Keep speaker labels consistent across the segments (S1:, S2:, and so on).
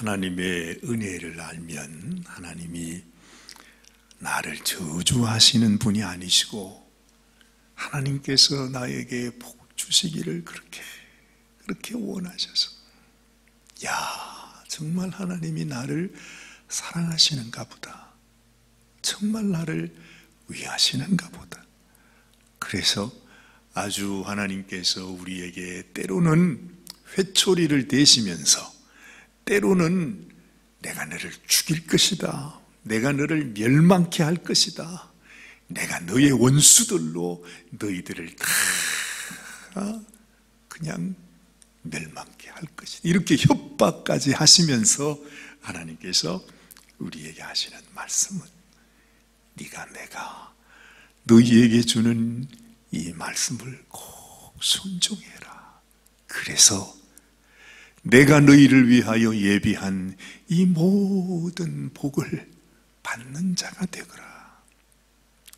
S1: 하나님의 은혜를 알면 하나님이 나를 저주하시는 분이 아니시고 하나님께서 나에게 복 주시기를 그렇게 그렇게 원하셔서 야 정말 하나님이 나를 사랑하시는가 보다. 정말 나를 위하시는가 보다. 그래서 아주 하나님께서 우리에게 때로는 회초리를 대시면서 때로는 내가 너를 죽일 것이다. 내가 너를 멸망케 할 것이다. 내가 너의 원수들로 너희들을 다 그냥 멸망케 할 것이다. 이렇게 협박까지 하시면서 하나님께서 우리에게 하시는 말씀은 네가 내가 너희에게 주는 이 말씀을 꼭 순종해라. 그래서 내가 너희를 위하여 예비한 이 모든 복을 받는 자가 되거라.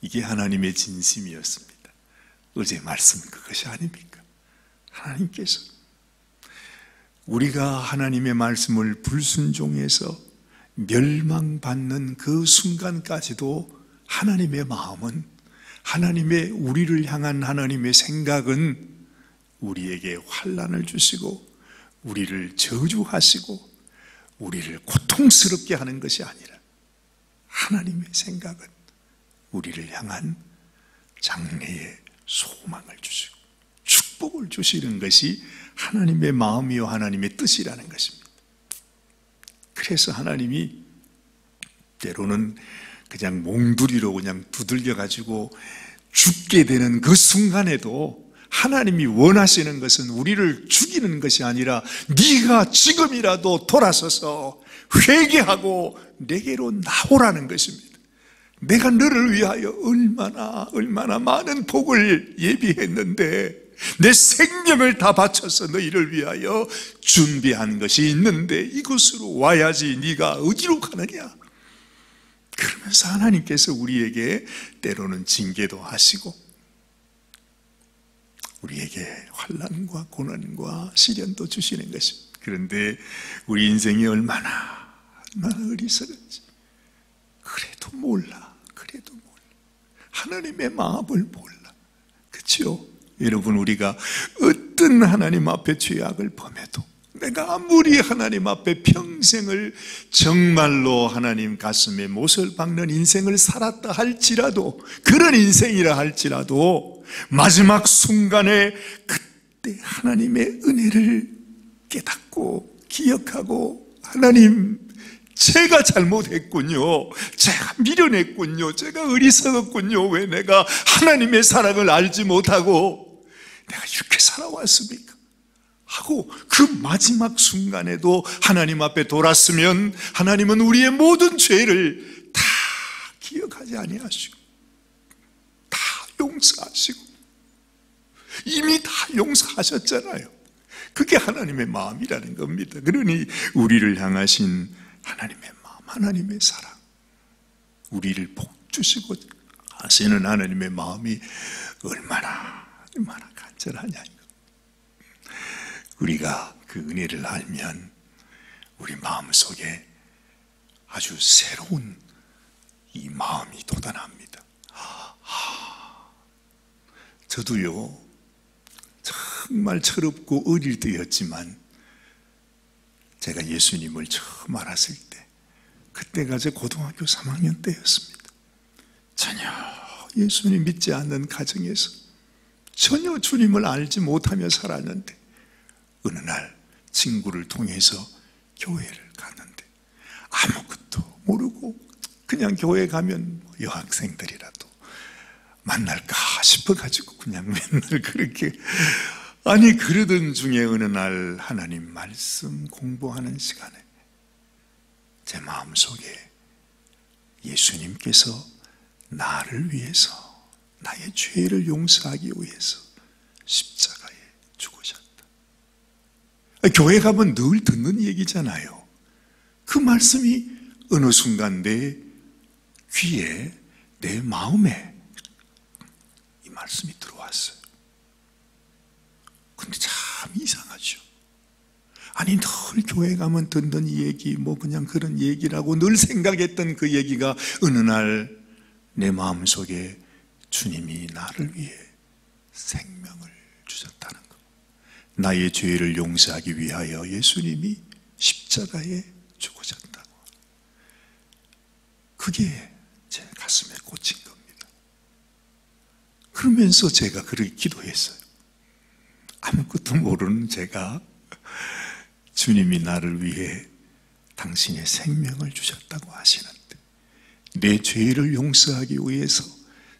S1: 이게 하나님의 진심이었습니다. 어제 말씀 그것이 아닙니까? 하나님께서 우리가 하나님의 말씀을 불순종해서 멸망받는 그 순간까지도 하나님의 마음은 하나님의 우리를 향한 하나님의 생각은 우리에게 환란을 주시고 우리를 저주하시고 우리를 고통스럽게 하는 것이 아니라 하나님의 생각은 우리를 향한 장래의 소망을 주시고 축복을 주시는 것이 하나님의 마음이요 하나님의 뜻이라는 것입니다. 그래서 하나님이 때로는 그냥 몽두리로 그냥 두들겨 가지고 죽게 되는 그 순간에도 하나님이 원하시는 것은 우리를 죽이는 것이 아니라 네가 지금이라도 돌아서서 회개하고 내게로 나오라는 것입니다. 내가 너를 위하여 얼마나 얼마나 많은 복을 예비했는데 내 생명을 다 바쳐서 너희를 위하여 준비한 것이 있는데 이곳으로 와야지 네가 어디로 가느냐? 그러면서 하나님께서 우리에게 때로는 징계도 하시고 우리에게 환란과 고난과 시련도 주시는 것입니다. 그런데 우리 인생이 얼마나 얼마나 어리석은지 그래도 몰라. 그래도 몰라. 하나님의 마음을 몰라. 그렇죠? 여러분 우리가 어떤 하나님 앞에 죄악을 범해도 내가 아무리 하나님 앞에 평생을 정말로 하나님 가슴에 못을 박는 인생을 살았다 할지라도 그런 인생이라 할지라도 마지막 순간에 그때 하나님의 은혜를 깨닫고 기억하고 하나님 제가 잘못했군요. 제가 미련했군요. 제가 어리석었군요. 왜 내가 하나님의 사랑을 알지 못하고 내가 이렇게 살아왔습니까? 하고 그 마지막 순간에도 하나님 앞에 돌았으면 하나님은 우리의 모든 죄를 다 기억하지 아니하시고 다 용서하시고 이미 다 용서하셨잖아요. 그게 하나님의 마음이라는 겁니다. 그러니 우리를 향하신 하나님의 마음, 하나님의 사랑, 우리를 복 주시고 하시는 하나님의 마음이 얼마나 얼마나 간절하냐. 우리가 그 은혜를 알면 우리 마음 속에 아주 새로운 이 마음이 돋아납니다. 저도요, 정말 철없고 어릴 때였지만, 제가 예수님을 처음 알았을 때, 그때가 제 고등학교 3학년 때였습니다. 전혀 예수님 믿지 않는 가정에서 전혀 주님을 알지 못하며 살았는데, 어느 날 친구를 통해서 교회를 갔는데 아무것도 모르고 그냥 교회 가면 여학생들이라도 만날까 싶어가지고 그냥 맨날 그렇게 아니 그러던 중에 어느 날 하나님 말씀 공부하는 시간에 제 마음속에 예수님께서 나를 위해서 나의 죄를 용서하기 위해서 십자가에 죽으셨다. 교회 가면 늘 듣는 얘기잖아요. 그 말씀이 어느 순간 내 귀에, 내 마음에 이 말씀이 들어왔어요. 근데 참 이상하죠. 아니 늘 교회 가면 듣는 얘기 뭐 그냥 그런 얘기라고 늘 생각했던 그 얘기가 어느 날 내 마음속에 주님이 나를 위해 생명을 주셨다는 것 나의 죄를 용서하기 위하여 예수님이 십자가에 죽으셨다고 그게 제 가슴에 꽂힌 그러면서 제가 그렇게 기도했어요 아무것도 모르는 제가 주님이 나를 위해 당신의 생명을 주셨다고 하시는데 내 죄를 용서하기 위해서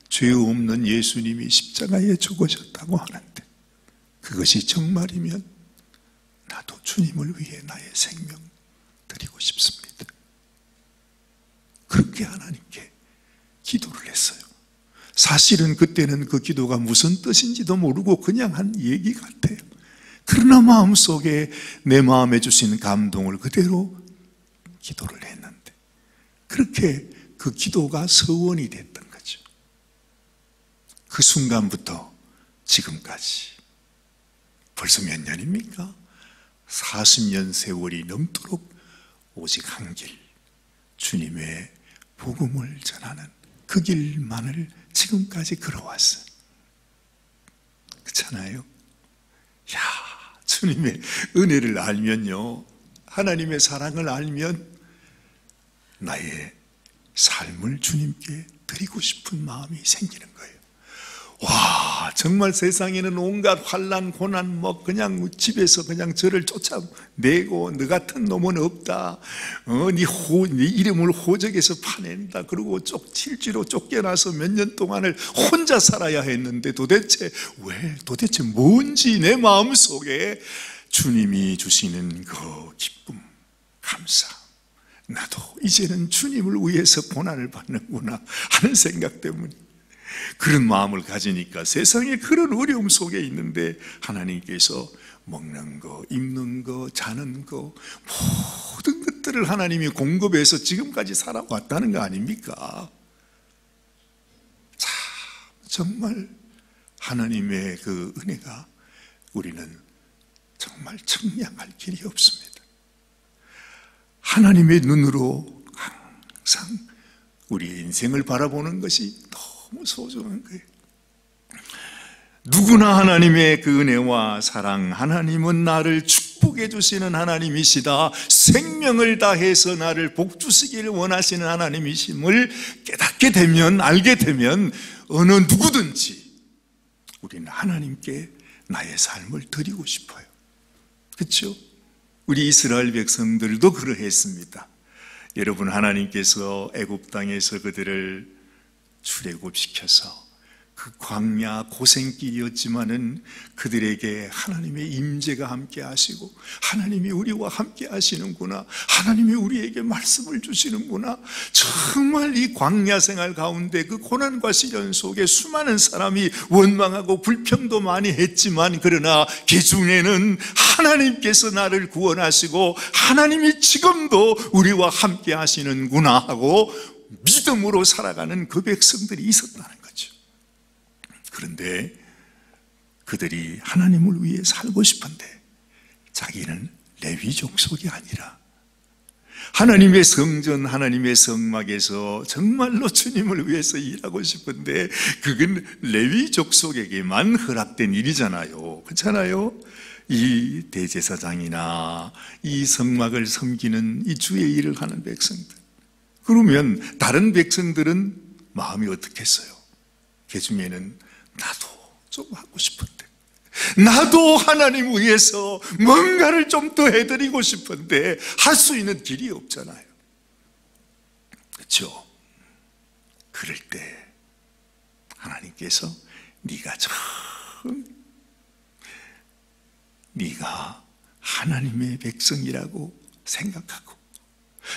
S1: 죄 없는 예수님이 십자가에 죽으셨다고 하는데 그것이 정말이면 나도 주님을 위해 나의 생명 드리고 싶습니다. 그렇게 하나님께 기도를. 사실은 그때는 그 기도가 무슨 뜻인지도 모르고 그냥 한 얘기 같아요. 그러나 마음속에 내 마음에 주신 감동을 그대로 기도를 했는데 그렇게 그 기도가 서원이 됐던 거죠. 그 순간부터 지금까지 벌써 몇 년입니까? 40년 세월이 넘도록 오직 한 길, 주님의 복음을 전하는 그 길만을 지금까지 걸어왔어요. 그렇잖아요? 야, 주님의 은혜를 알면요. 하나님의 사랑을 알면 나의 삶을 주님께 드리고 싶은 마음이 생기는 거예요. 와, 정말 세상에는 온갖 환란, 고난, 뭐 그냥 집에서 그냥 저를 쫓아내고 너 같은 놈은 없다. 어, 네, 이름을 호적에서 파낸다. 그리고 쪽 칠지로 쫓겨나서 몇 년 동안을 혼자 살아야 했는데 도대체 왜? 도대체 뭔지 내 마음 속에 주님이 주시는 그 기쁨, 감사. 나도 이제는 주님을 위해서 고난을 받는구나 하는 생각 때문에 그런 마음을 가지니까 세상에 그런 어려움 속에 있는데 하나님께서 먹는 거, 입는 거, 자는 거 모든 것들을 하나님이 공급해서 지금까지 살아왔다는 거 아닙니까? 참 정말 하나님의 그 은혜가 우리는 정말 청량할 길이 없습니다. 하나님의 눈으로 항상 우리의 인생을 바라보는 것이 너무 소중한 거예요. 누구나 하나님의 그 은혜와 사랑, 하나님은 나를 축복해 주시는 하나님이시다. 생명을 다해서 나를 복주시기를 원하시는 하나님이심을 깨닫게 되면, 알게 되면, 어느 누구든지 우리는 하나님께 나의 삶을 드리고 싶어요. 그렇죠? 우리 이스라엘 백성들도 그러했습니다. 여러분 하나님께서 애굽 땅에서 그들을 출애굽시켜서 그 광야 고생길이었지만은 그들에게 하나님의 임재가 함께 하시고 하나님이 우리와 함께 하시는구나 하나님이 우리에게 말씀을 주시는구나. 정말 이 광야 생활 가운데 그 고난과 시련 속에 수많은 사람이 원망하고 불평도 많이 했지만 그러나 그 중에는 하나님께서 나를 구원하시고 하나님이 지금도 우리와 함께 하시는구나 하고 믿음으로 살아가는 그 백성들이 있었다는 그런데 그들이 하나님을 위해 살고 싶은데 자기는 레위 족속이 아니라 하나님의 성전, 하나님의 성막에서 정말로 주님을 위해서 일하고 싶은데 그건 레위 족속에게만 허락된 일이잖아요. 그렇잖아요? 이 대제사장이나 이 성막을 섬기는 이 주의 일을 하는 백성들. 그러면 다른 백성들은 마음이 어떻겠어요? 그 중에는 나도 좀 하고 싶은데 나도 하나님 위해서 뭔가를 좀 더 해드리고 싶은데 할 수 있는 길이 없잖아요 그렇죠? 그럴 때 하나님께서 네가 참 네가 하나님의 백성이라고 생각하고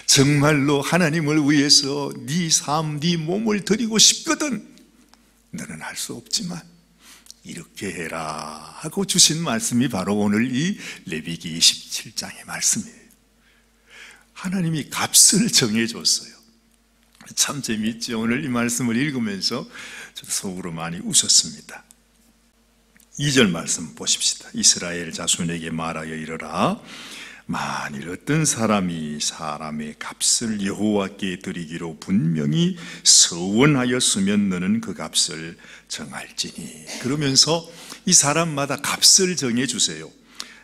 S1: 정말로 하나님을 위해서 네 삶, 네 몸을 드리고 싶거든 너는 할 수 없지만 이렇게 해라 하고 주신 말씀이 바로 오늘 이 레비기 27장의 말씀이에요. 하나님이 값을 정해줬어요. 참 재미있죠. 오늘 이 말씀을 읽으면서 저도 속으로 많이 웃었습니다. 2절 말씀 보십시다. 이스라엘 자손에게 말하여 이르라. 만일 어떤 사람이 사람의 값을 여호와께 드리기로 분명히 서원하였으면 너는 그 값을 정할지니 그러면서 이 사람마다 값을 정해 주세요.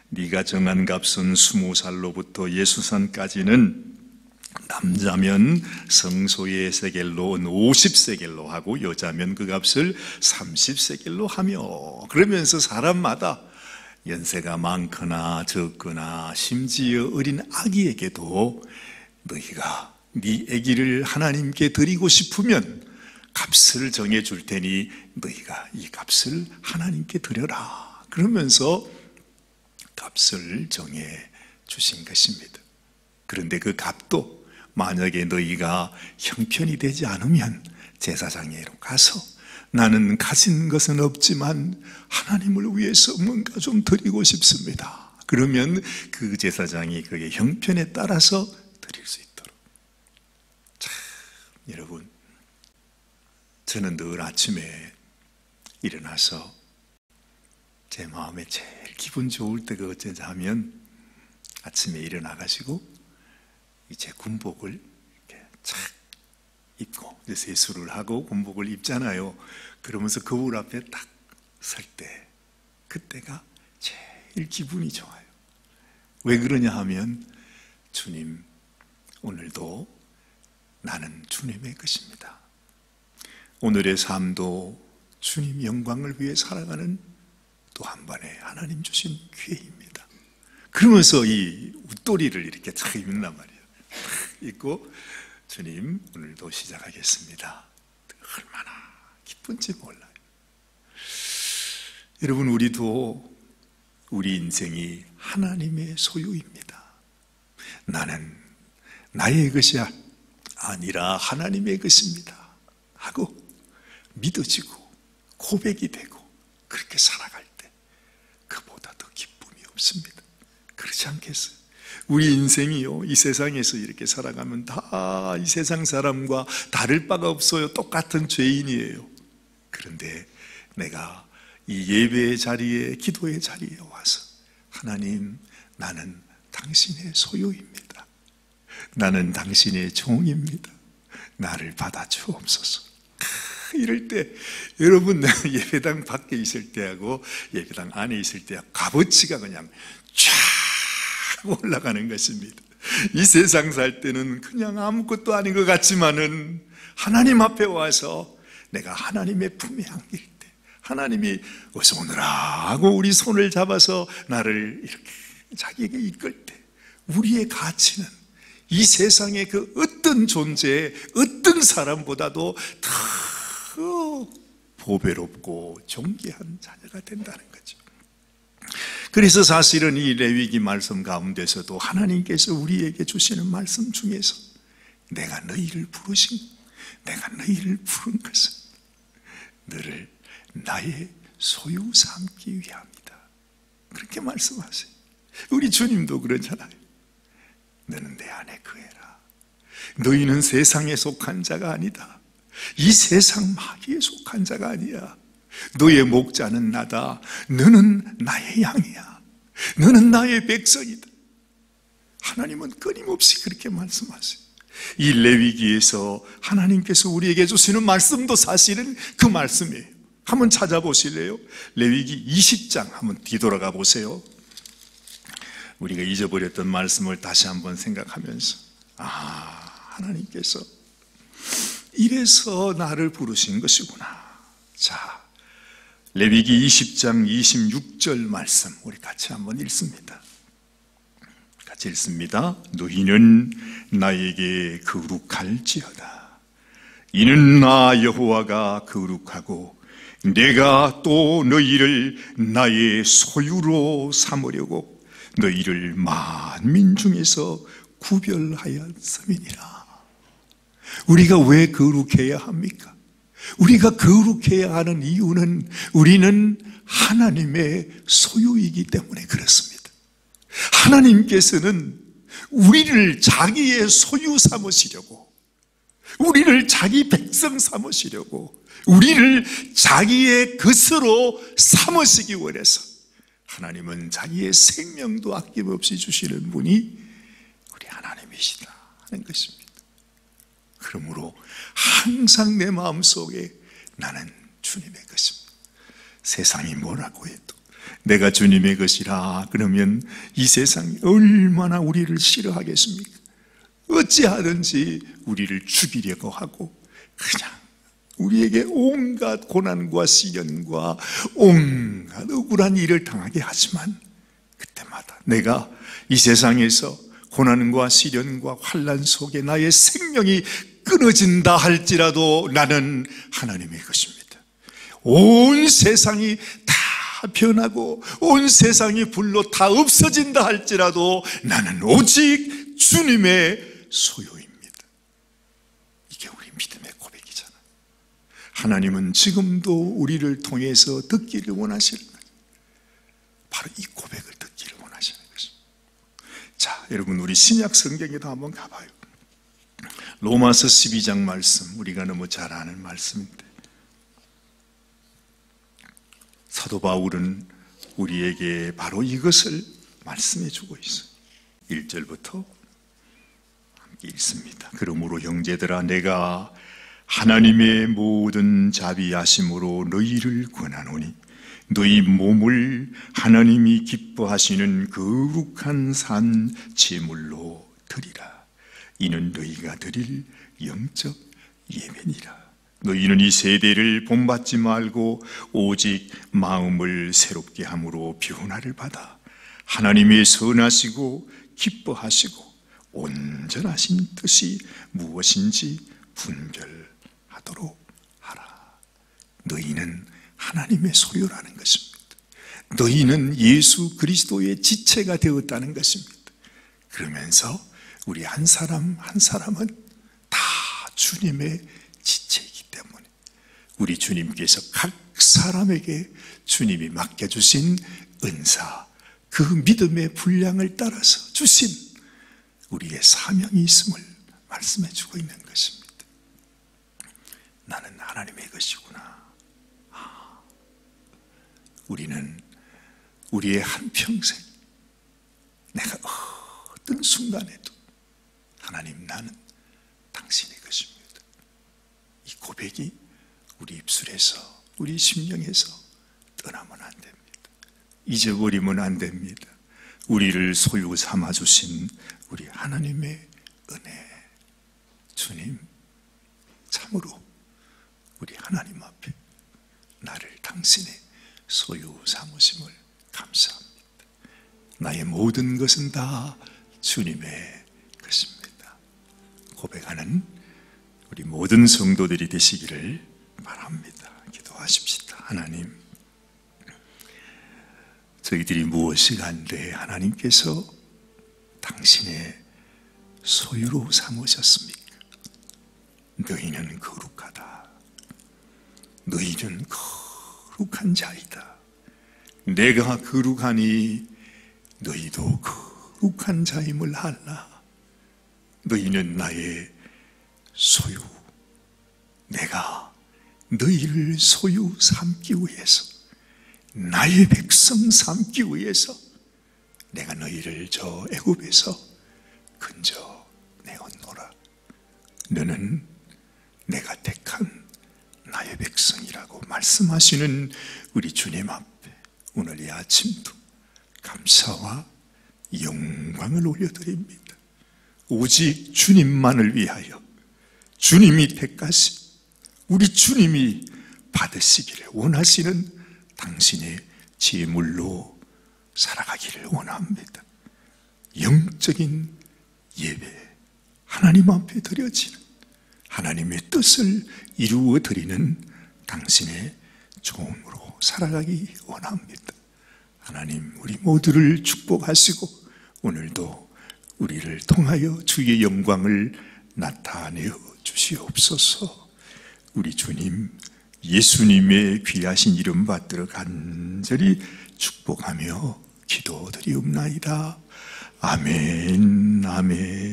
S1: 네가 정한 값은 스무 살로부터 예수산까지는 남자면 성소의 세겔로 50세겔로 하고 여자면 그 값을 30세겔로 하며 그러면서 사람마다 연세가 많거나 적거나 심지어 어린 아기에게도 너희가 네 아기를 하나님께 드리고 싶으면 값을 정해 줄 테니 너희가 이 값을 하나님께 드려라. 그러면서 값을 정해 주신 것입니다. 그런데 그 값도 만약에 너희가 형편이 되지 않으면 제사장에로 가서 나는 가진 것은 없지만 하나님을 위해서 뭔가 좀 드리고 싶습니다. 그러면 그 제사장이 그의 형편에 따라서 드릴 수 있도록. 참, 여러분. 저는 늘 아침에 일어나서 제 마음에 제일 기분 좋을 때가 어쩌자 하면 아침에 일어나가지고 이제 군복을 이렇게 착 입고 세수를 하고 군복을 입잖아요. 그러면서 거울 앞에 딱 설 때 그때가 제일 기분이 좋아요. 왜 그러냐 하면 주님 오늘도 나는 주님의 것입니다. 오늘의 삶도 주님 영광을 위해 살아가는 또 한 번의 하나님 주신 기회입니다. 그러면서 이 웃도리를 이렇게 탁 입는단 말이에요. 입고 주님 오늘도 시작하겠습니다. 얼마나 기쁜지 몰라요. 여러분 우리도 우리 인생이 하나님의 소유입니다. 나는 나의 것이 아니라 하나님의 것입니다. 하고 믿어지고 고백이 되고 그렇게 살아갈 때 그보다 더 기쁨이 없습니다. 그렇지 않겠어요? 우리 인생이요, 이 세상에서 이렇게 살아가면 다 이 세상 사람과 다를 바가 없어요. 똑같은 죄인이에요. 그런데 내가 이 예배의 자리에, 기도의 자리에 와서 하나님, 나는 당신의 소유입니다. 나는 당신의 종입니다. 나를 받아 주옵소서. 이럴 때 여러분 예배당 밖에 있을 때하고 예배당 안에 있을 때 값어치가 그냥 쫙 올라가는 것입니다. 이 세상 살 때는 그냥 아무것도 아닌 것 같지만은 하나님 앞에 와서 내가 하나님의 품에 안길 때 하나님이 어서 오너라 하고 우리 손을 잡아서 나를 이렇게 자기에게 이끌 때 우리의 가치는 이 세상의 그 어떤 존재, 어떤 사람보다도 더 보배롭고 존귀한 자녀가 된다는 거죠. 그래서 사실은 이 레위기 말씀 가운데서도 하나님께서 우리에게 주시는 말씀 중에서 내가 너희를 부르신, 내가 너희를 부른 것은 너를 나의 소유 삼기 위함이다. 그렇게 말씀하세요. 우리 주님도 그러잖아요. 너는 내 안에 거해라. 너희는 세상에 속한 자가 아니다. 이 세상 마귀에 속한 자가 아니야. 너의 목자는 나다. 너는 나의 양이야. 너는 나의 백성이다. 하나님은 끊임없이 그렇게 말씀하세요. 이 레위기에서 하나님께서 우리에게 주시는 말씀도 사실은 그 말씀이에요. 한번 찾아보실래요? 레위기 20장 한번 뒤돌아가 보세요. 우리가 잊어버렸던 말씀을 다시 한번 생각하면서 아, 하나님께서 이래서 나를 부르신 것이구나. 자, 레위기 20장 26절 말씀 우리 같이 한번 읽습니다. 같이 읽습니다. 너희는 나에게 거룩할지어다. 이는 나 여호와가 거룩하고 내가 또 너희를 나의 소유로 삼으려고 너희를 만민 중에서 구별하였음이니라. 우리가 왜 거룩해야 합니까? 우리가 거룩해야 하는 이유는 우리는 하나님의 소유이기 때문에 그렇습니다. 하나님께서는 우리를 자기의 소유 삼으시려고, 우리를 자기 백성 삼으시려고, 우리를 자기의 것으로 삼으시기 원해서 하나님은 자기의 생명도 아낌없이 주시는 분이 우리 하나님이시다 하는 것입니다. 그러므로 항상 내 마음 속에 나는 주님의 것입니다. 세상이 뭐라고 해도 내가 주님의 것이라 그러면 이 세상이 얼마나 우리를 싫어하겠습니까? 어찌하든지 우리를 죽이려고 하고 그냥 우리에게 온갖 고난과 시련과 온갖 억울한 일을 당하게 하지만 그때마다 내가 이 세상에서 고난과 시련과 환란 속에 나의 생명이 끊어진다 할지라도 나는 하나님의 것입니다. 온 세상이 다 변하고 온 세상이 불로 다 없어진다 할지라도 나는 오직 주님의 소유입니다. 이게 우리 믿음의 고백이잖아. 하나님은 지금도 우리를 통해서 듣기를 원하시는. 바로 이 고백을 듣기를 원하시는 것입니다. 자, 여러분 우리 신약 성경에도 한번 가봐요. 로마서 12장 말씀 우리가 너무 잘 아는 말씀인데 사도 바울은 우리에게 바로 이것을 말씀해 주고 있어요. 1절부터 함께 읽습니다. 그러므로 형제들아 내가 하나님의 모든 자비하심으로 너희를 권하노니 너희 몸을 하나님이 기뻐하시는 거룩한 산 제물로 드리라. 이는 너희가 드릴 영적 예배니라. 너희는 이 세대를 본받지 말고 오직 마음을 새롭게 함으로 변화를 받아 하나님의 선하시고 기뻐하시고 온전하신 뜻이 무엇인지 분별하도록 하라. 너희는 하나님의 소유라는 것입니다. 너희는 예수 그리스도의 지체가 되었다는 것입니다. 그러면서 우리 한 사람 한 사람은 다 주님의 지체이기 때문에 우리 주님께서 각 사람에게 주님이 맡겨주신 은사, 그 믿음의 분량을 따라서 주신 우리의 사명이 있음을 말씀해 주고 있는 것입니다. 나는 하나님의 것이구나. 아, 우리는 우리의 한평생 내가 어떤 순간에도 하나님 나는 당신의 것입니다. 이 고백이 우리 입술에서 우리 심령에서 떠나면 안 됩니다. 잊어버리면 안 됩니다. 우리를 소유 삼아 주신 우리 하나님의 은혜 주님 참으로 우리 하나님 앞에 나를 당신의 소유 삼으심을 감사합니다. 나의 모든 것은 다 주님의 것입니다. 고백하는 우리 모든 성도들이 되시기를 바랍니다. 기도하십시다. 하나님, 저희들이 무엇이 간데 하나님께서 당신의 소유로 삼으셨습니까? 너희는 거룩하다. 너희는 거룩한 자이다. 내가 거룩하니 너희도 거룩한 자임을 알라. 너희는 나의 소유. 내가 너희를 소유 삼기 위해서, 나의 백성 삼기 위해서 내가 너희를 저 애굽에서 근저 내었노라. 너는 내가 택한 나의 백성이라고 말씀하시는 우리 주님 앞에 오늘 이 아침도 감사와 영광을 올려드립니다. 오직 주님만을 위하여 주님이 택하신 우리 주님이 받으시기를 원하시는 당신의 제물로 살아가기를 원합니다. 영적인 예배, 하나님 앞에 드려지는 하나님의 뜻을 이루어 드리는 당신의 종으로 살아가기 원합니다. 하나님, 우리 모두를 축복하시고 오늘도 우리를 통하여 주의 영광을 나타내어 주시옵소서. 우리 주님, 예수님의 귀하신 이름 받들어 간절히 축복하며 기도드리옵나이다. 아멘, 아멘.